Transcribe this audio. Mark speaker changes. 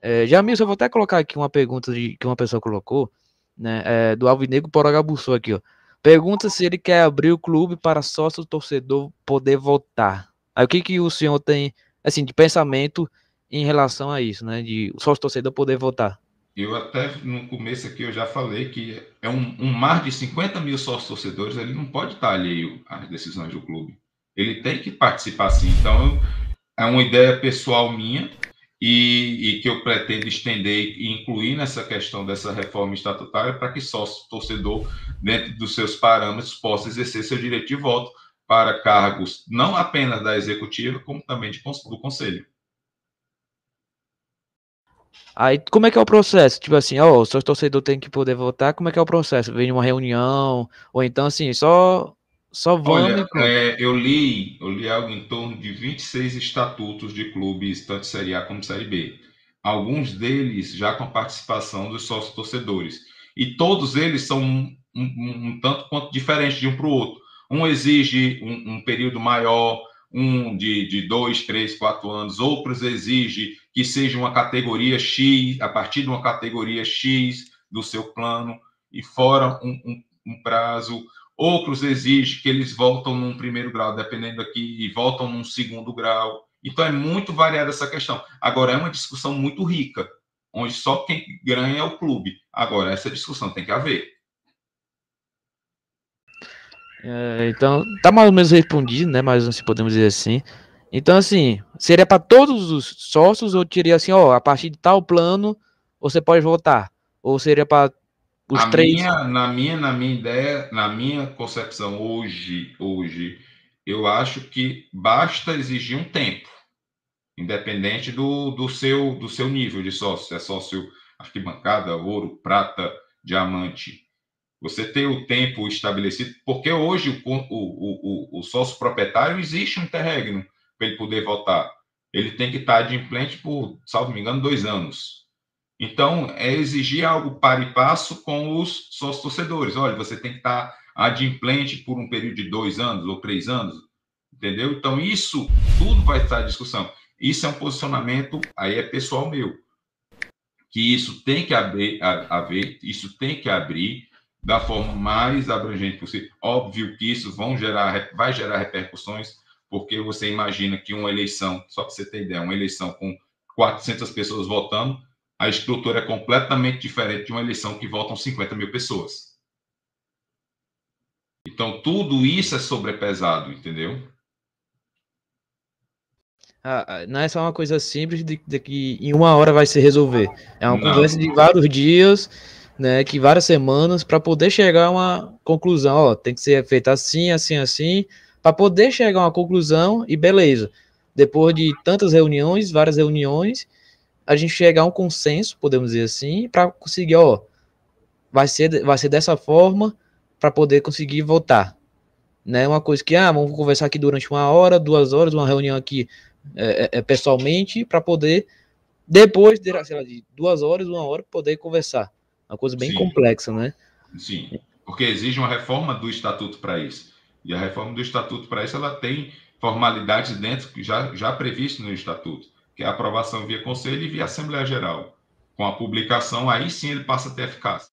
Speaker 1: É, Jamil, eu vou até colocar aqui uma pergunta de, que uma pessoa colocou, né? É, do Alvinegro Poragabuçu aqui, ó. Pergunta se ele quer abrir o clube para sócio torcedor poder votar. Aí o que, que o senhor tem, assim, de pensamento em relação a isso, né? De sócio torcedor poder votar?
Speaker 2: Eu até no começo aqui eu já falei que é um, um mar de 50 mil sócios torcedores, ele não pode estar alheio às decisões do clube. Ele tem que participar sim. Então, é uma ideia pessoal minha e, e que eu pretendo estender e incluir nessa questão dessa reforma estatutária para que sócio torcedor, dentro dos seus parâmetros, possa exercer seu direito de voto para cargos não apenas da executiva, como também de, do conselho.
Speaker 1: Aí, como é que é o processo? Tipo assim, ó, o seu torcedor tem que poder votar, como é que é o processo? Vem uma reunião, ou então assim, só só vamos.
Speaker 2: Olha, é, eu li, eu li algo em torno de 26 estatutos de clubes, tanto Série A como Série B. Alguns deles já com a participação dos sócios torcedores. E todos eles são um, um, um tanto quanto diferentes de um para o outro. Um exige um, um período maior, um de, de dois, três, quatro anos, outros exige que seja uma categoria X, a partir de uma categoria X do seu plano, e fora um prazo. Outros exigem que eles voltam num primeiro grau, dependendo aqui, e voltam num segundo grau. Então é muito variada essa questão. Agora, é uma discussão muito rica, onde só quem ganha é o clube. Agora, essa discussão tem que haver.
Speaker 1: É, então, tá mais ou menos respondido, né? Mas se podemos dizer assim. Então, assim, seria para todos os sócios ou teria assim, ó, a partir de tal plano você pode votar? Ou seria para os
Speaker 2: a
Speaker 1: três?
Speaker 2: Minha, na minha, na minha ideia, na minha concepção hoje, hoje, eu acho que basta exigir um tempo, independente do, do seu do seu nível de sócio, se é sócio arquibancada, ouro, prata, diamante. Você ter o tempo estabelecido, porque hoje o, o, o, o sócio proprietário existe um interregno para ele poder votar. Ele tem que estar adimplente por, salvo me engano, dois anos. Então, é exigir algo para e passo com os sócios torcedores. Olha, você tem que estar adimplente por um período de dois anos ou três anos, entendeu? Então, isso tudo vai estar em discussão. Isso é um posicionamento, aí é pessoal meu, que isso tem que haver, haver isso tem que abrir, da forma mais abrangente possível. Óbvio que isso vão gerar, vai gerar repercussões, porque você imagina que uma eleição, só para você ter ideia, uma eleição com 400 pessoas votando, a estrutura é completamente diferente de uma eleição que votam 50 mil pessoas. Então, tudo isso é sobrepesado, entendeu?
Speaker 1: Ah, ah não é só uma coisa simples de, de, que em uma hora vai se resolver. É uma não. conversa de vários dias né, que várias semanas para poder chegar a uma conclusão, ó, tem que ser feito assim, assim, assim, para poder chegar a uma conclusão e beleza. Depois de tantas reuniões, várias reuniões, a gente chegar a um consenso, podemos dizer assim, para conseguir, ó, vai ser, vai ser dessa forma para poder conseguir votar. Né, uma coisa que, ah, vamos conversar aqui durante uma hora, duas horas, uma reunião aqui é, é, é pessoalmente, para poder, depois de, lá, de duas horas, uma hora, poder conversar. Uma coisa bem Sim. complexa, né?
Speaker 2: Sim, porque exige uma reforma do estatuto para isso. E a reforma do estatuto para isso ela tem formalidades dentro já já previsto no estatuto, que é a aprovação via conselho e via Assembleia Geral. Com a publicação, aí sim ele passa a ter eficácia.